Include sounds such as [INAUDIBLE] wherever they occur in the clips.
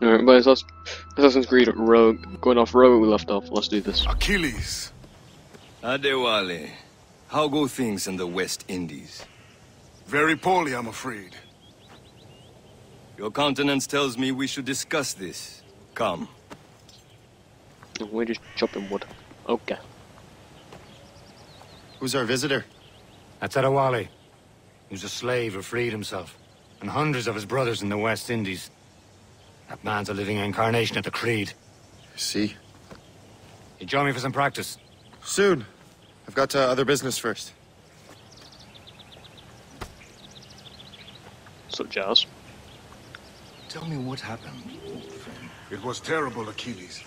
Alright, but it's Assassin's Creed Rogue. Going off Rogue, we left off. Let's do this. Achilles. Adewale. How go things in the West Indies? Very poorly, I'm afraid. Your countenance tells me we should discuss this. Come. Oh, we're just chopping wood. Okay. Who's our visitor? That's Adewale. He was a slave who freed himself. And hundreds of his brothers in the West Indies. That man's a living incarnation of the Creed. See? You join me for some practice? Soon. I've got uh, other business first. Such as? Tell me what happened. It was terrible, Achilles.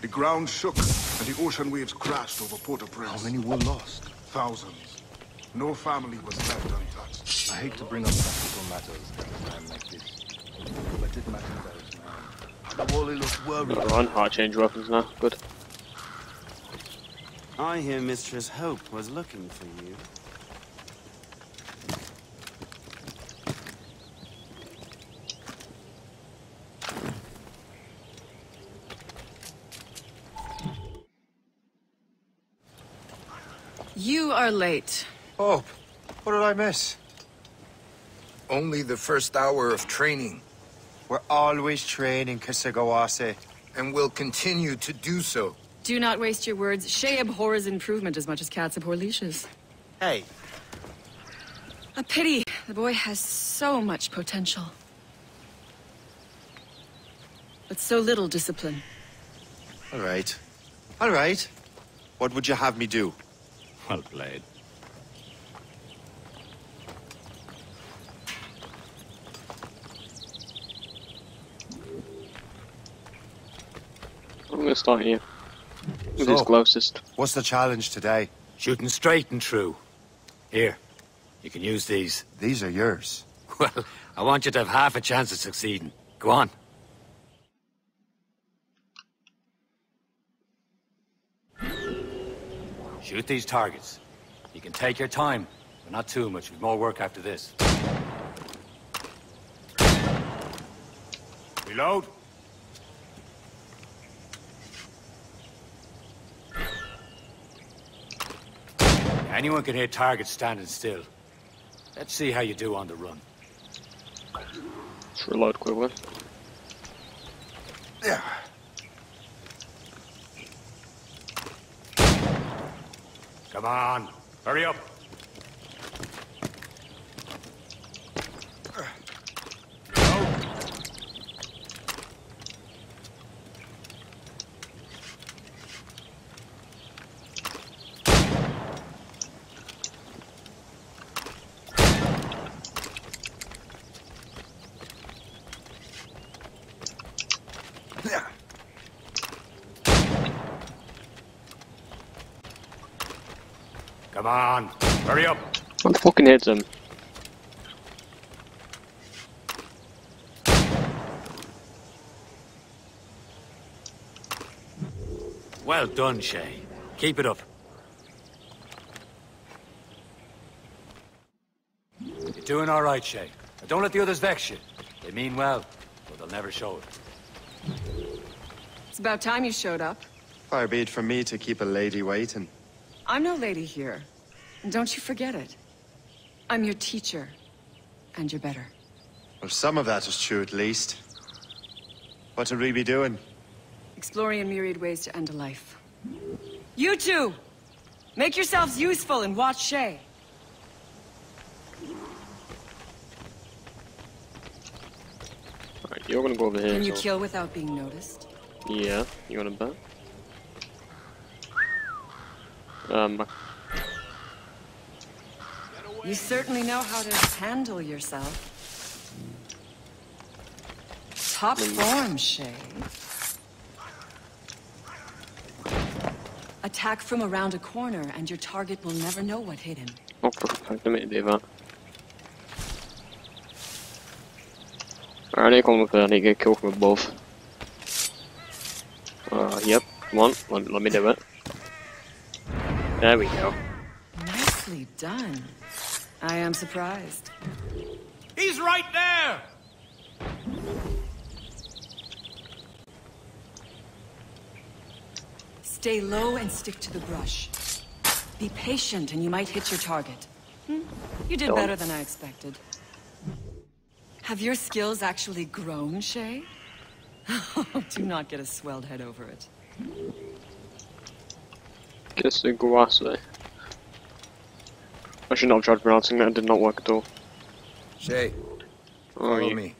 The ground shook, and the ocean waves crashed over Port-au-Prince. How many were lost? Thousands. No family was left untouched. I hate to bring up practical matters at a time like this. But it matters now. Adewale looks worried. Go on, heart change weapons now. Good. I hear Mistress Hope was looking for you. You are late. Hope, what did I miss? Only the first hour of training, We're always training, Kesegowaase. and will continue to do so. Do not waste your words. Shay abhors improvement as much as cats abhor leashes. Hey, A pity. The boy has so much potential. But so little discipline. all right. All right. What would you have me do? Well played. I'm gonna start here. With So- his closest. What's the challenge today? Shooting straight and true. Here, you can use these. These are yours. [LAUGHS] Well, I want you to have half a chance of succeeding. Go on. Shoot these targets. You can take your time, but not too much. We've more work after this. Reload. Anyone can hit targets standing still. Let's see how you do on the run. Let's reload quickly. Yeah. Come on, hurry up. Come on, hurry up. What fucking hits him? Well done, Shay. Keep it up. You're doing all right, Shay. But don't let the others vex you. They mean well, but they'll never show it. It's about time you showed up. Far be it from me to keep a lady waiting. I'm no lady here. And don't you forget it. I'm your teacher. And you're better. Well, some of that is true at least. What would we be doing? Exploring a myriad ways to end a life. You two! Make yourselves useful and watch Shay. Alright, you're gonna go over here. Can you so- kill without being noticed? Yeah, you wanna bet? Um, You certainly know how to handle yourself. Top form, Shay. Attack from around a corner, and your target will never know what hit him. oh for fuck's sake, let me do that. Alright, I come here, I need to get killed from above. Uh, yep, come on, let, let me do it. There we go. Nicely done. I am surprised. He's right there! Stay low and stick to the brush. Be patient and you might hit your target. Hmm? You did oh. better than I expected. Have your skills actually grown, Shay? [LAUGHS] Do not get a swelled head over it. Just a guasse. I should not have tried pronouncing that, it did not work at all. Shay, Oh, follow you. me.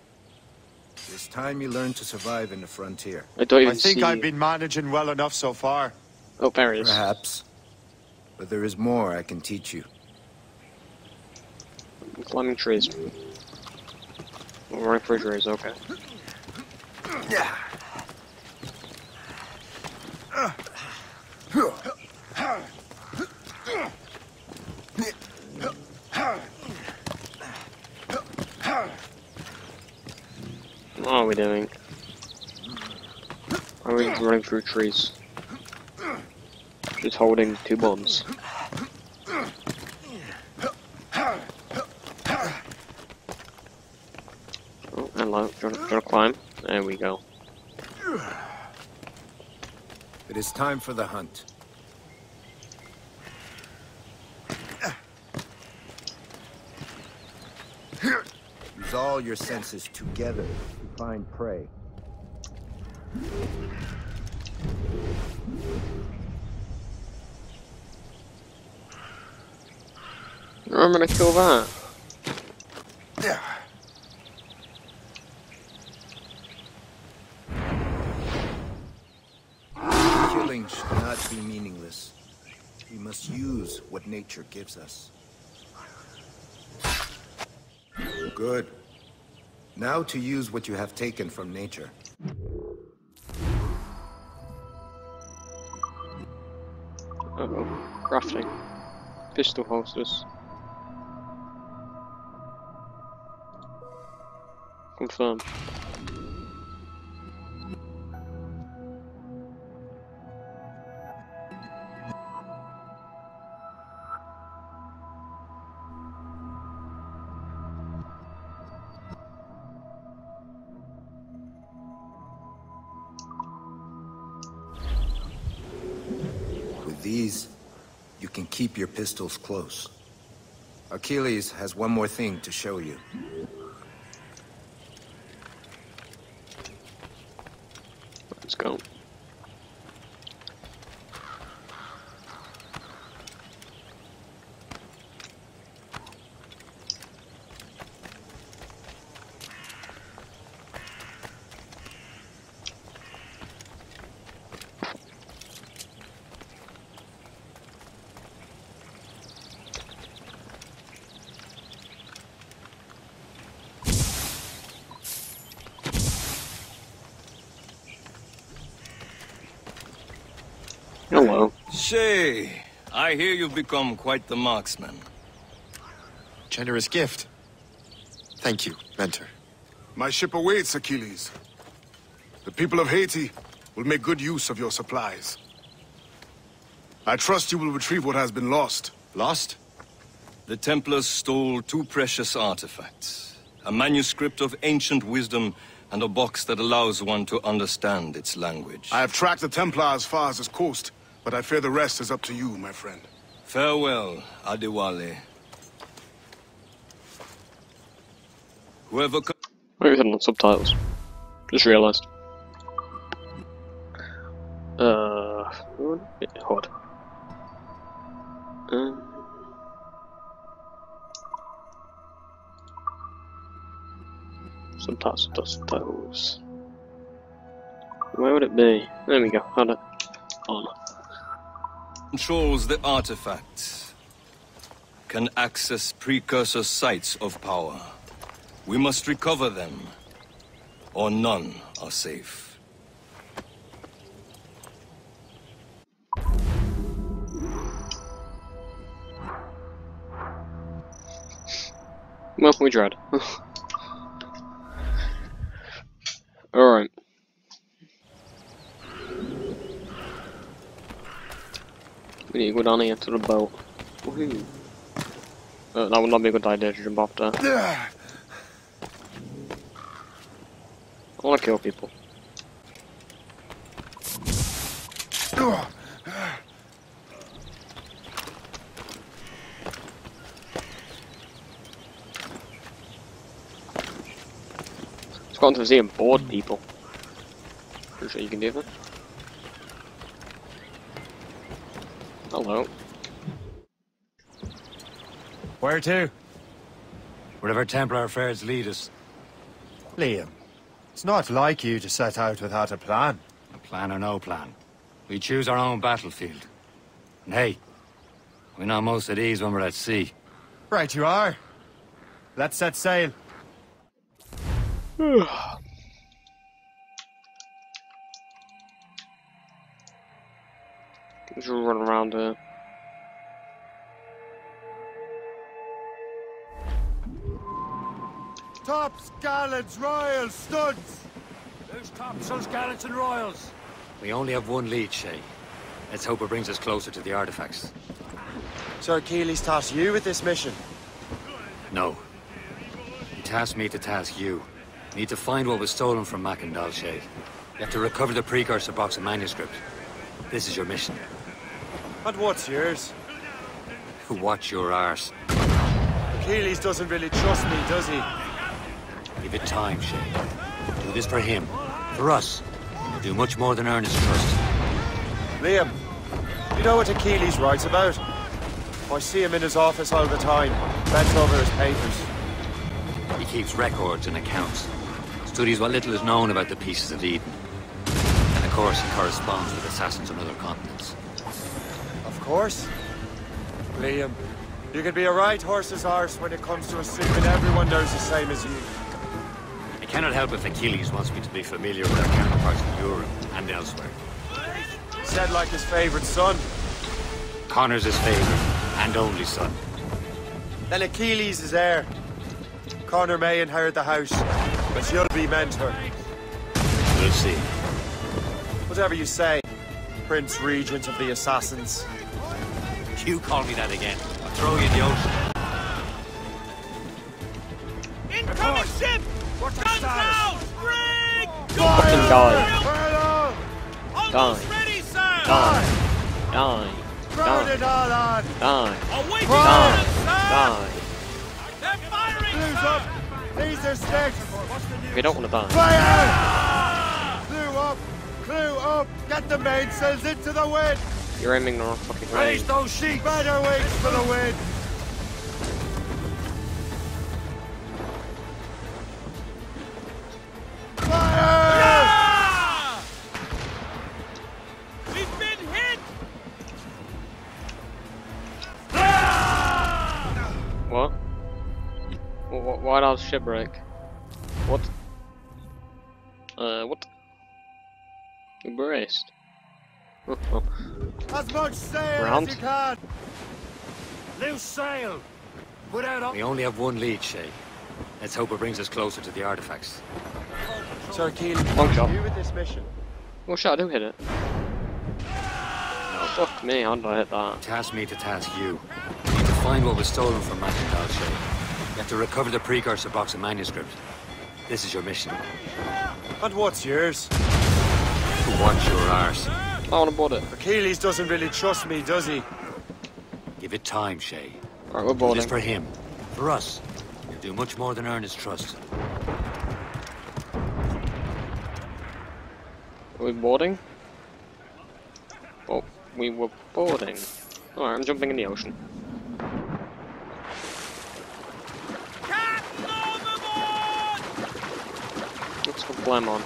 It's time you learn to survive in the frontier. I don't even I think see I've you. been managing well enough so far. Oh, there he is. Perhaps. But there is more I can teach you. Climbing trees. Oh, running through trees, okay. Are we doing? Why are we running through trees? Just holding two bombs. Oh, hello. Do you want to climb? There we go. It is time for the hunt. Use all your senses together to find prey. I'm gonna kill that. Yeah. Killing should not be meaningless. We must use what nature gives us. Good. Now to use what you have taken from nature. Uh oh. Crafting. Pistol holsters. Confirm. Your pistols close. Achilles has one more thing to show you. Let's go. Hello. Shay, I hear you've become quite the marksman. Generous gift. Thank you, mentor. My ship awaits, Achilles. The people of Haiti will make good use of your supplies. I trust you will retrieve what has been lost. Lost? The Templars stole two precious artifacts. A manuscript of ancient wisdom and a box that allows one to understand its language. I have tracked the Templar as far as this coast, but I fear the rest is up to you, my friend. Farewell, Adewale. Whoever co- Wait, we had on subtitles. Just realised. Uh, a bit odd. Um, subtitles, subtitles. Where would it be? There we go. Found it. On. Controls the artifacts can access precursor sites of power. We must recover them, or none are safe. Well, we tried. [LAUGHS] Alright. We need to go down here to the boat. Woohoo. Uh, that would not be a good idea to jump off there. I want to kill people. It's gotten to museum bored people. Pretty sure you can do that. Hello. Where to? Wherever Templar affairs lead us. Liam, it's not like you to set out without a plan. A plan or no plan. We choose our own battlefield. And hey, we're not most at ease when we're at sea. Right you are. Let's set sail. [SIGHS] [SIGHS] Just run around here. Tops, gallants, royals, studs! Who's topsails, gallants, and royals? We only have one lead, Shay. Let's hope it brings us closer to the artifacts. Achilles tasked you with this mission. No. He tasked me to task you. We need to find what was stolen from Mackandal, Shay. You have to recover the precursor box of manuscript. This is your mission. And what's yours? Watch your arse. Achilles doesn't really trust me, does he? Give it time, Shay. Do this for him. For us. You'll do much more than earn his trust. Liam, you know what Achilles writes about? I see him in his office all the time, bent over his papers. He keeps records and accounts. Studies what little is known about the pieces of Eden. And of course, he corresponds with assassins on other continents. Of course. Liam, you can be a right horse's arse when it comes to a assuming everyone knows the same as you. I cannot help if Achilles wants me to be familiar with our counterparts in Europe and elsewhere. Said like his favorite son. Connor's his favorite and only son. Then Achilles is heir. Connor may inherit the house, but you'll be mentor. We'll see. Whatever you say, Prince Regent of the Assassins. You call me that again. I'll throw you in the ocean. Incoming ship! Guns out! Bring! Fucking die. Fire Almost Die. ready, sir! Die. Die. Burn Die. it all on! Die. Awaiting Fire! orders, sir! Die. They're firing, Blues sir! up! These are sticks! If you don't want to die. Fire! Ah! Clue up! Clue up! Get the mainsails into the wind! You're aiming the wrong fucking Raise range. those sheets! Better wings for the wind! Fire! Ah! We've been hit! What? Wh- wh- Why does shipwreck? Much sail Round. as you can! Loose sail! Put out We only have one lead, Shay. Let's hope it brings us closer to the artifacts. Achilles, Long shot. you with this mission. Well, shit, I do hit it. Oh, fuck me, how did I hit that? Task me to task you. We need to find what was stolen from Mackandal, Shay. You have to recover the precursor box and manuscript. This is your mission. And what's yours? Watch your arse. I want to board it. Achilles doesn't really trust me, does he? Give it time, Shay. Alright, we're Do boarding. this for him. For us. You'll do much more than earn his trust. Are we boarding? Oh, we were boarding. Alright, I'm jumping in the ocean. Captain overboard! Let's go climb on.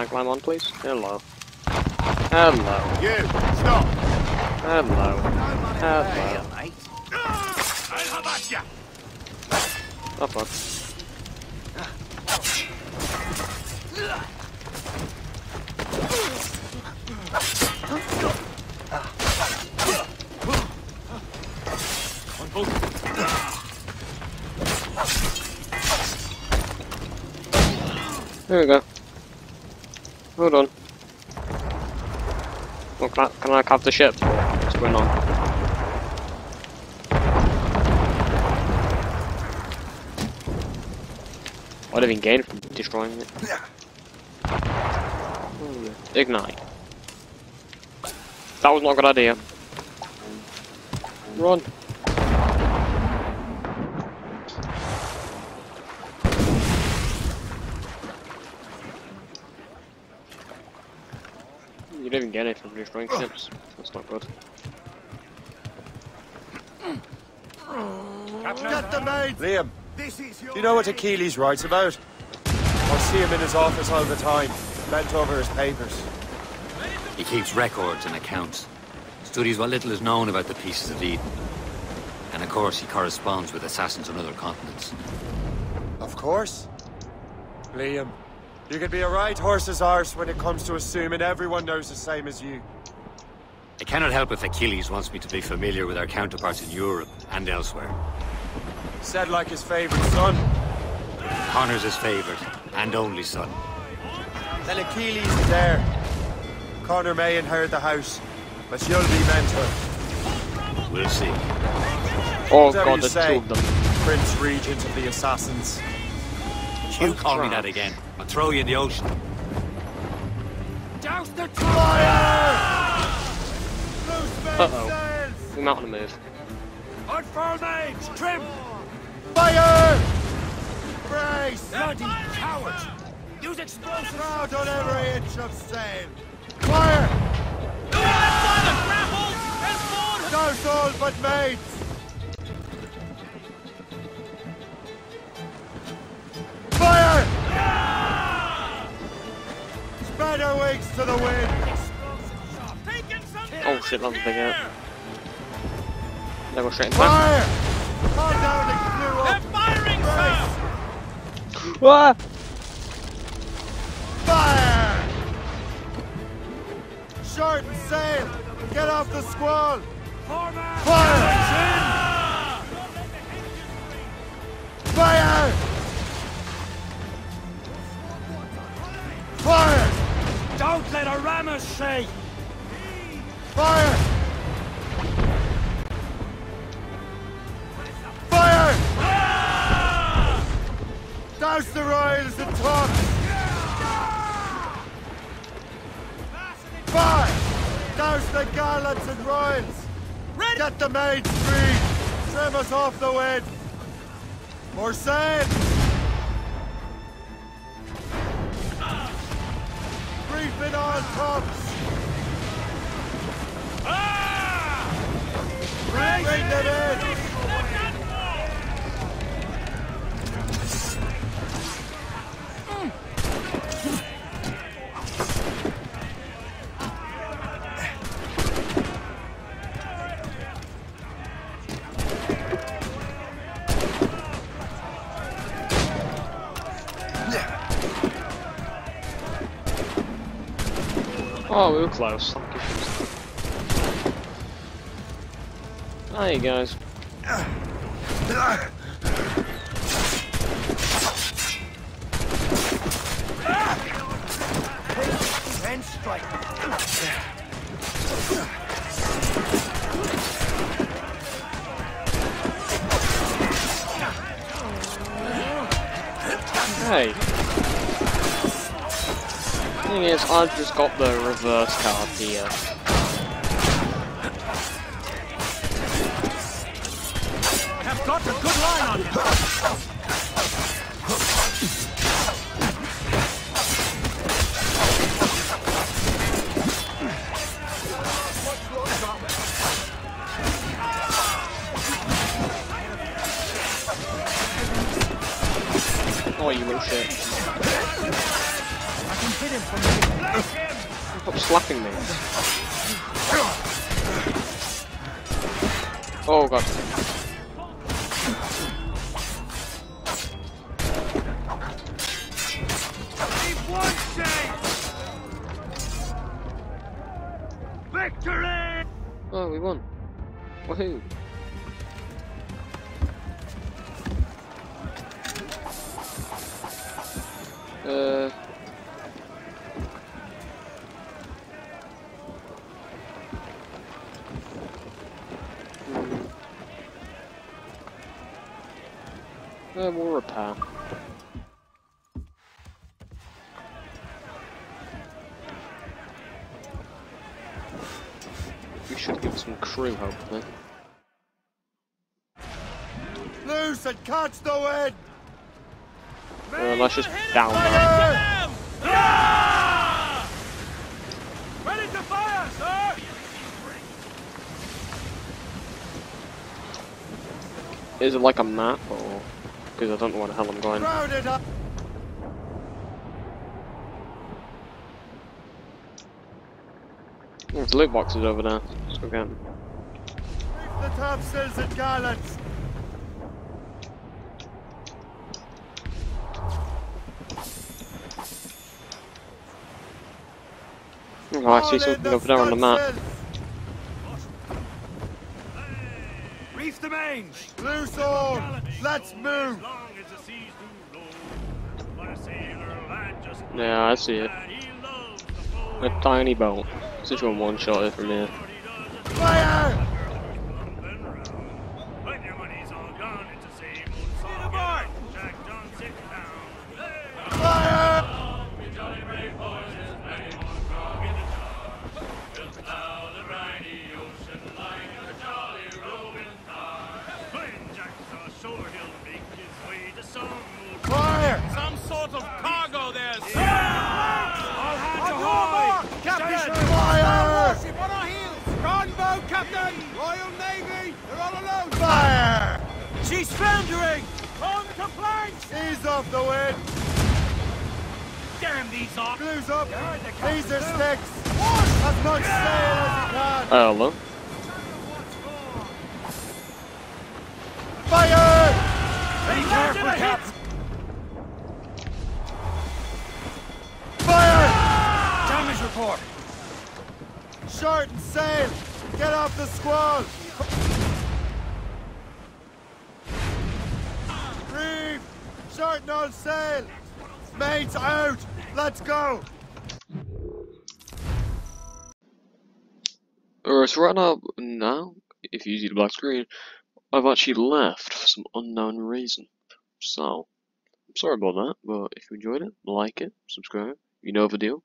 I climb on, please? Hello. Hello. You, stop! Hello. Hello. I'll have at ya! Oh fuck. There we go. Hold on. Well, can, I, can I have the ship? What's going on? What have you gained from destroying it? Hmm, Ignite. That was not a good idea. You didn't even get it from destroying ships. That's not good. Get the maid! Liam, do you know what Achilles writes about? I see him in his office all the time, bent over his papers. He keeps records and accounts. Studies what little is known about the pieces of Eden. And of course, he corresponds with assassins on other continents. Of course. Liam, you can be a right horse's arse when it comes to assuming everyone knows the same as you. I cannot help if Achilles wants me to be familiar with our counterparts in Europe and elsewhere. Said like his favorite son. Connor's his favorite and only son. Then Achilles is there. Connor may inherit the house, but you'll be mentor. We'll see. Oh Whatever god, you there's say, two of them. Prince Regent of the Assassins. You call me that again. I'll throw you in the ocean. Douse the fire! Uh-oh. We're not want to move. On full mains! Trim! Fire! Brace! Bloody cowards! Use explosives! Proud on every inch of sand. Fire! Douse all but mates! Spread our wings to the wind! Oh shit, that was a big hit. They go straight into that. Fire! Call down the crew up! Firing, sir! Ah! Fire! Shorten sail! Get off the squall! Fire! Fire! Fire! Don't let a rammer shake! Fire! Fire! Douse the royals and tops! Fire! Douse the gallants and royals! Get the maids free! Trim us off the wind! More sail! Reefing on tops! Bring them in! Oh, we were close. Hi, guys. Ten strike! Hey. Thing is, I've just got the reverse card here. Have got a good line on him! Oh, you little shit. Slapping me. Oh god. Victory! Oh, we won. Woohoo. Uh. Uh, we'll repair. We should give some crew, hopefully. Loose and catch the wind! Uh, let's just down that. Fire! Ready to fire, sir! Is it like a map or? Because I don't know where the hell I'm going. There's loot boxes over there. Let's go get 'em. The top sills and gallants. Oh, I see something over there on the map. Stunsails. Reef the! Loose all. Let's move. Long as the seas do roll. But a sailor lad just Yeah, I see it. he loves the flow. A tiny boat. Just one one shot it from here. Fire! She's foundering! On to planks! Ease off the wind. Damn these off! Blues up. These are sticks. As much sail as you can. Hello. Fire! Be careful, Captain! Fire! Damage report! Short and sail. Get off the squall. Shorten all sail. Mates out. Let's go. Alright, so right now, now, if you see the black screen, I've actually left for some unknown reason. So, I'm sorry about that, but if you enjoyed it, like it, subscribe, you know the deal,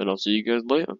and I'll see you guys later.